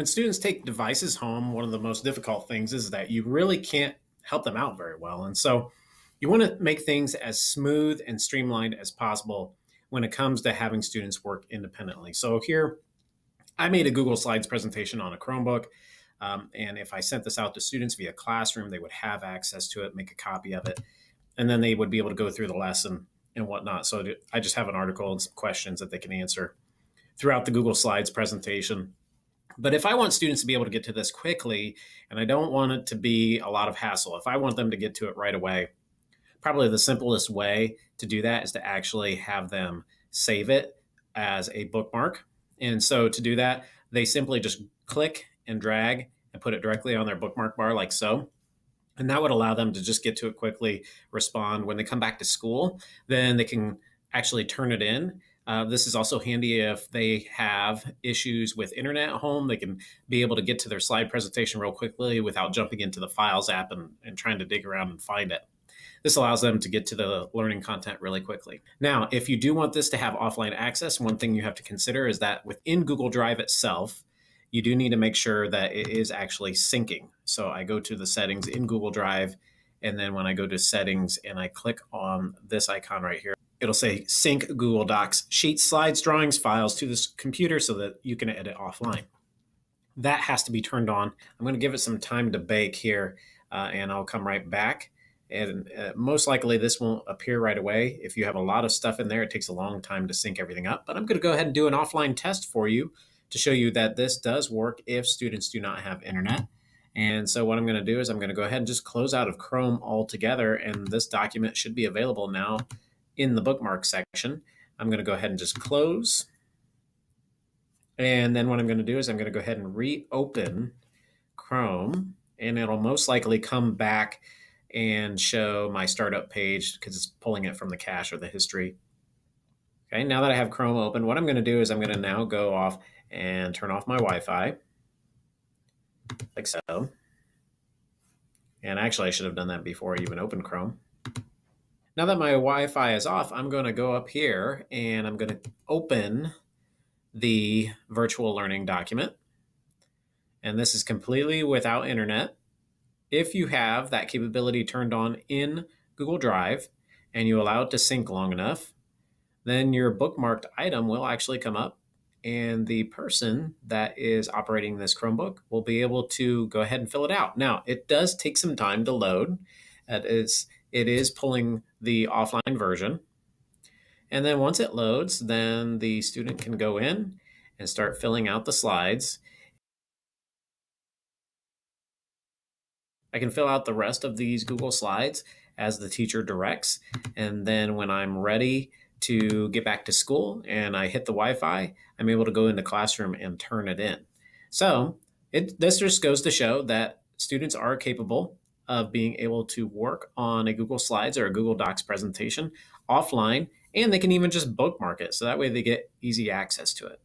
when students take devices home, one of the most difficult things is that you really can't help them out very well. And so you want to make things as smooth and streamlined as possible when it comes to having students work independently. So here, I made a Google Slides presentation on a Chromebook. Um, and if I sent this out to students via Classroom, they would have access to it, make a copy of it, and then they would be able to go through the lesson and whatnot. So I just have an article and some questions that they can answer throughout the Google Slides presentation. But if I want students to be able to get to this quickly, and I don't want it to be a lot of hassle, if I want them to get to it right away, probably the simplest way to do that is to actually have them save it as a bookmark. And so to do that, they simply just click and drag and put it directly on their bookmark bar like so. And that would allow them to just get to it quickly, respond. When they come back to school, then they can actually turn it in. Uh, this is also handy if they have issues with internet at home. They can be able to get to their slide presentation real quickly without jumping into the Files app and, and trying to dig around and find it. This allows them to get to the learning content really quickly. Now, if you do want this to have offline access, one thing you have to consider is that within Google Drive itself, you do need to make sure that it is actually syncing. So I go to the settings in Google Drive, and then when I go to settings and I click on this icon right here, it'll say sync Google Docs, sheets, slides, drawings, files to this computer so that you can edit offline. That has to be turned on. I'm going to give it some time to bake here, uh, and I'll come right back. And uh, most likely this won't appear right away. If you have a lot of stuff in there, it takes a long time to sync everything up. But I'm going to go ahead and do an offline test for you to show you that this does work if students do not have internet. And so what I'm going to do is I'm going to go ahead and just close out of Chrome altogether. And this document should be available now in the bookmark section. I'm going to go ahead and just close. And then what I'm going to do is I'm going to go ahead and reopen Chrome. And it'll most likely come back and show my startup page because it's pulling it from the cache or the history. Okay, now that I have Chrome open, what I'm going to do is I'm going to now go off and turn off my Wi-Fi, like so. And actually, I should have done that before I even opened Chrome. Now that my Wi-Fi is off, I'm going to go up here and I'm going to open the virtual learning document. And this is completely without internet. If you have that capability turned on in Google Drive and you allow it to sync long enough, then your bookmarked item will actually come up and the person that is operating this Chromebook will be able to go ahead and fill it out. Now, it does take some time to load. It is, it is pulling the offline version. And then once it loads, then the student can go in and start filling out the slides. I can fill out the rest of these Google Slides as the teacher directs. And then when I'm ready to get back to school and I hit the Wi-Fi, I'm able to go into classroom and turn it in. So it, this just goes to show that students are capable of being able to work on a Google Slides or a Google Docs presentation offline, and they can even just bookmark it. So that way they get easy access to it.